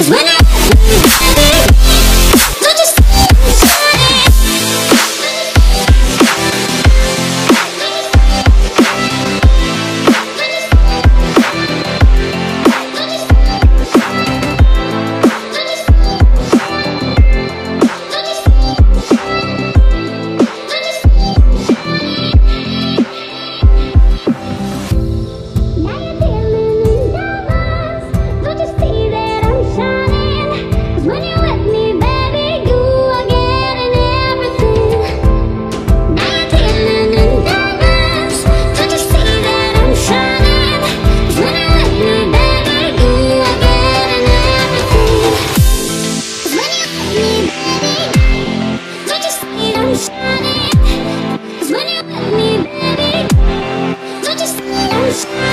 Cause when Podcast.